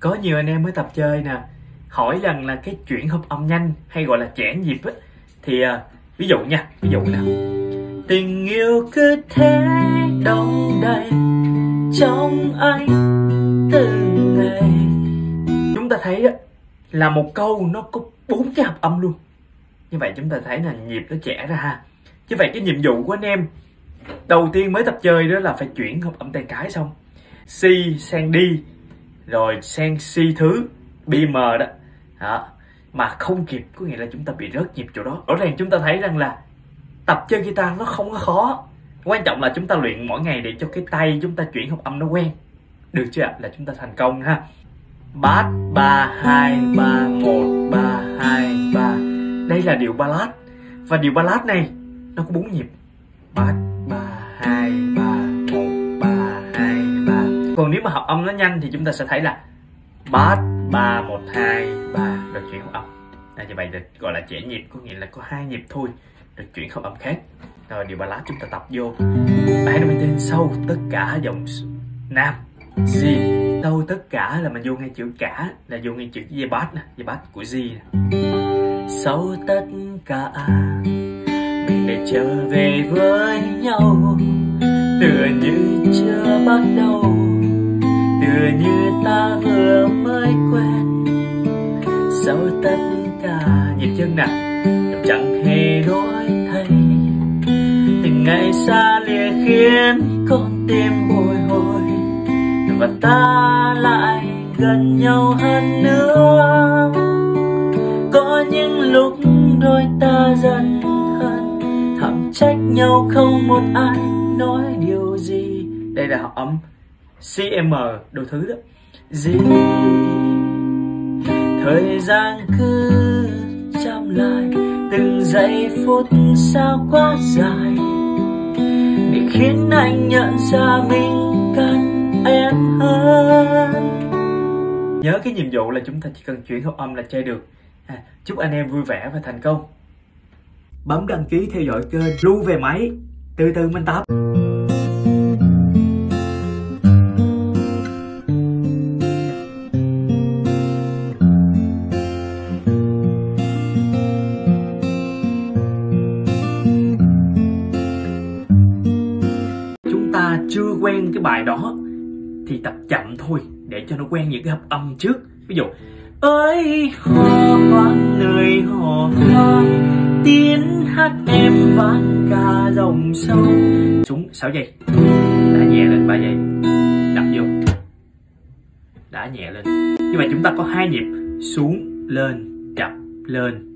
có nhiều anh em mới tập chơi nè. Hỏi rằng là cái chuyển hợp âm nhanh hay gọi là trẻ nhịp ấy, thì à, ví dụ nha ví dụ nè. Tình yêu cứ thế đông đầy trong anh từng ngày. Chúng ta thấy á là một câu nó có bốn cái hợp âm luôn. Như vậy chúng ta thấy là nhịp nó trẻ ra ha. Như vậy cái nhiệm vụ của anh em đầu tiên mới tập chơi đó là phải chuyển hợp âm tay cái xong. C sang D rồi sang si thứ BM đó. đó. Mà không kịp, có nghĩa là chúng ta bị rớt nhịp chỗ đó. Rõ ràng chúng ta thấy rằng là tập chơi guitar nó không có khó. Quan trọng là chúng ta luyện mỗi ngày để cho cái tay chúng ta chuyển hợp âm nó quen. Được chưa ạ? Là chúng ta thành công ha. Bát ba, hai, ba, một, ba, hai, ba. Đây là điệu ballad. Và điệu ballad này, nó có bốn nhịp. Bát còn nếu mà học âm nó nhanh thì chúng ta sẽ thấy là bát ba một hai ba. Rồi chuyển học âm. À, như vậy được gọi là trẻ nhịp có nghĩa là có hai nhịp thôi. Rồi chuyển hợp âm khác. Rồi điều ba lá chúng ta tập vô. Bài nó mang tên sâu tất cả giọng nam G. Đâu tất cả là mình vô ngay chữ cả là vô ngay chữ dây bass nè dây bass của G nè. Sau tất cả mình để trở về với nhau. Tựa như chưa bắt đầu người như ta vừa mới quen. Sau tất cả nhịp chân em chẳng hề đổi thay. Từng ngày xa lìa khiến con tim bồi hồi, và ta lại gần nhau hơn nữa. Có những lúc đôi ta dần hơn thầm trách nhau không một ai nói điều gì. Đây là học ấm cm đồ thứ đó. Gì thời gian cứ chậm lại từng giây phút sao quá dài. Để khiến anh nhận ra mình cần em hơn. Nhớ cái nhiệm vụ là chúng ta chỉ cần chuyển hợp âm là chơi được. À, chúc anh em vui vẻ và thành công. Bấm đăng ký theo dõi kênh lưu về máy. Từ từ mình tập. Chưa quen cái bài đó, thì tập chậm thôi, để cho nó quen những cái hợp âm trước. Ví dụ, ơi hò khoan người hò khoan tiếng hát em vang cả dòng sông. Xuống 6 giây. Đã nhẹ lên 3 giây. Đập vô. Đã nhẹ lên. Như vậy chúng ta có hai nhịp. Xuống, lên, đập, lên.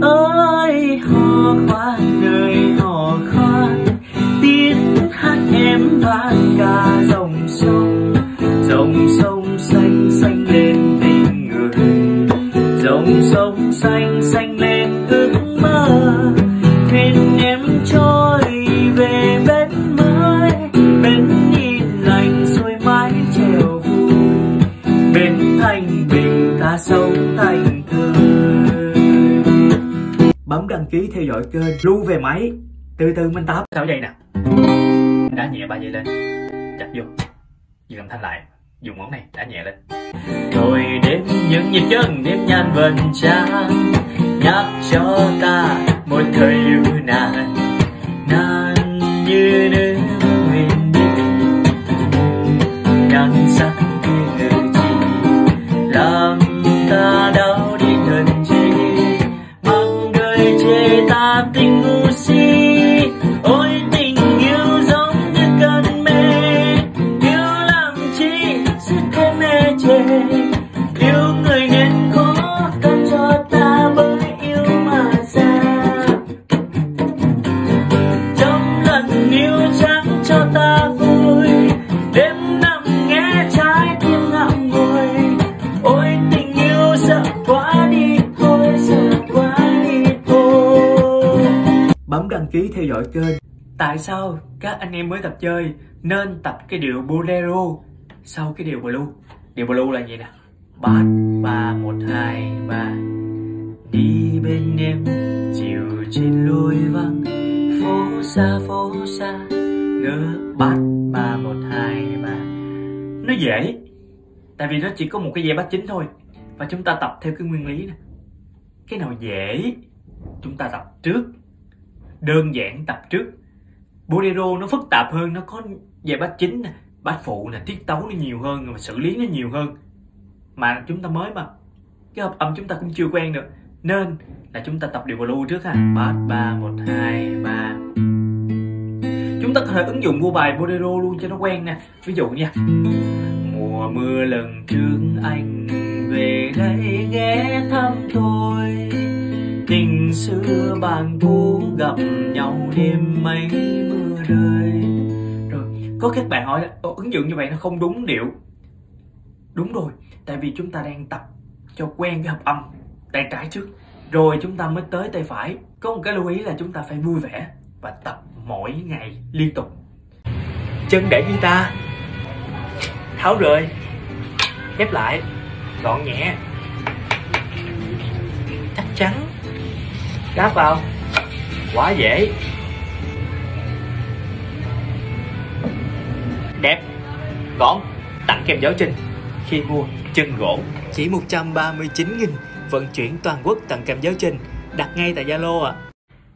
Ơi hò khoan người xanh xanh lên ước mơ. Thuyền em trôi về bên mới, bên nhìn lành xuôi mái chèo vui bên thanh bình ta sống thành thơi bấm đăng ký theo dõi kênh lưu về máy. Từ từ minh tập. Sao vậy nè? Đá nhẹ ba dây lên? Chặt vô. Dừng âm thanh lại? Dùng ngón này, đã nhẹ lên. Thôi đếm những nhịp chân đếm nhanh vần trang nhắc cho ta một thời yêu nàng cho ta vui. Đêm nằm nghe trái tim ngậm ngùi. Ôi tình yêu sợ quá đi thôi sợ quá đi thôi. Bấm đăng ký theo dõi kênh. Tại sao các anh em mới tập chơi nên tập cái điệu bolero sau cái điệu blue? Điệu blue là gì nè? Bát ba một hai ba. Đi bên em chiều trên lối vắng. Phố xa phố xa ngỡ bát ba một hai ba nó dễ, tại vì nó chỉ có một cái dây bắt chính thôi, và chúng ta tập theo cái nguyên lý này cái nào dễ, chúng ta tập trước. Đơn giản tập trước. Bolero nó phức tạp hơn, nó có dây bắt chính nè, bát phụ nè, tiết tấu nó nhiều hơn, và xử lý nó nhiều hơn. Mà chúng ta mới mà, cái hợp âm chúng ta cũng chưa quen được, nên là chúng ta tập điều blue trước ha. Bát ba một hai ba chúng ta có thể ứng dụng mua bài bolero luôn cho nó quen nè. Ví dụ nha. Mùa mưa lần trước anh về đây ghé thăm tôi. Tình xưa bạn cũ gặp nhau đêm mấy mưa rơi. Rồi, có các bạn hỏi là ứng dụng như vậy nó không đúng điệu. Đúng rồi, tại vì chúng ta đang tập cho quen cái hợp âm tay trái trước. Rồi chúng ta mới tới tay phải. Có một cái lưu ý là chúng ta phải vui vẻ và tập mỗi ngày liên tục. Chân để guitar tháo rời. Khép lại. Gọn nhẹ. Chắc chắn. Đáp vào. Quá dễ. Đẹp. Gọn. Tặng kèm giáo trình. Khi mua chân gỗ. Chỉ 139 nghìn vận chuyển toàn quốc tặng kèm giáo trình. Đặt ngay tại Zalo ạ. À.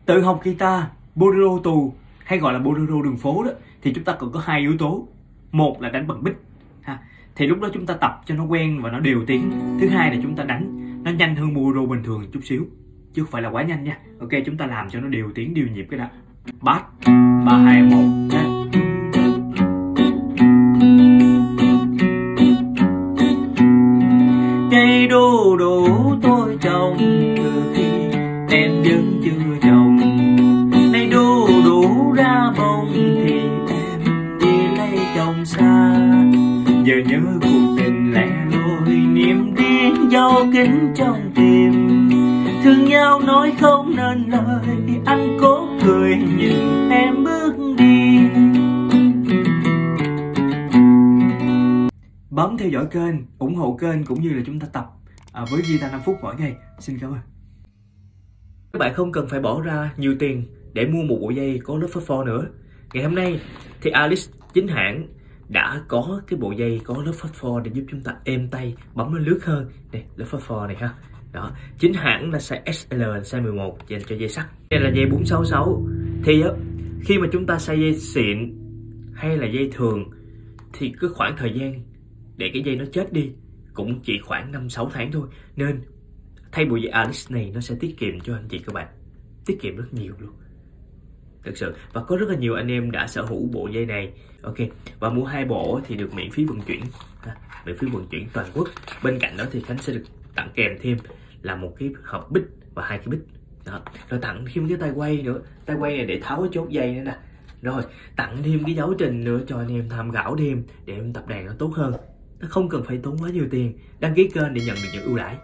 tự học guitar bolero tù, hay gọi là bolero đường phố đó, thì chúng ta cần có hai yếu tố. Một là đánh bằng bích, ha. Thì lúc đó chúng ta tập cho nó quen và nó đều tiếng. Thứ hai là chúng ta đánh, nó nhanh hơn bolero bình thường chút xíu, chứ không phải là quá nhanh nha. Ok, chúng ta làm cho nó đều tiếng, đều nhịp cái đã. Bát ba, hai, một cây đô đô tôi trồng. Kính trong tim. Thương nhau nói không nên lời anh cố cười nhìn em bước đi. Bấm theo dõi kênh ủng hộ kênh cũng như là chúng ta tập à, với guitar 5 phút mỗi ngày. Xin cảm ơn. Các bạn không cần phải bỏ ra nhiều tiền để mua một bộ dây có lớp phosphor pho nữa. Ngày hôm nay thì Alice chính hãng đã có cái bộ dây, có lớp phosphor để giúp chúng ta êm tay, bấm nó lướt hơn này lớp phosphor này ha. Đó, chính hãng là size SL size 11 dành cho dây sắt. Đây là dây 466 thì khi mà chúng ta xay dây xịn hay là dây thường, thì cứ khoảng thời gian để cái dây nó chết đi, cũng chỉ khoảng 5-6 tháng thôi. Nên thay bộ dây Alice này nó sẽ tiết kiệm cho anh chị các bạn. Tiết kiệm rất nhiều luôn thực sự. Và có rất là nhiều anh em đã sở hữu bộ dây này. Ok. Và mua hai bộ thì được miễn phí vận chuyển. À, miễn phí vận chuyển toàn quốc. Bên cạnh đó thì khánh sẽ được tặng kèm thêm là một cái hộp bích và hai cái bích. Đó. rồi tặng thêm cái tay quay nữa. Tay quay này để tháo cái chốt dây nữa nè. Rồi, tặng thêm cái giáo trình nữa cho anh em tham khảo thêm để em tập đàn nó tốt hơn. Nó không cần phải tốn quá nhiều tiền. Đăng ký kênh để nhận được những ưu đãi.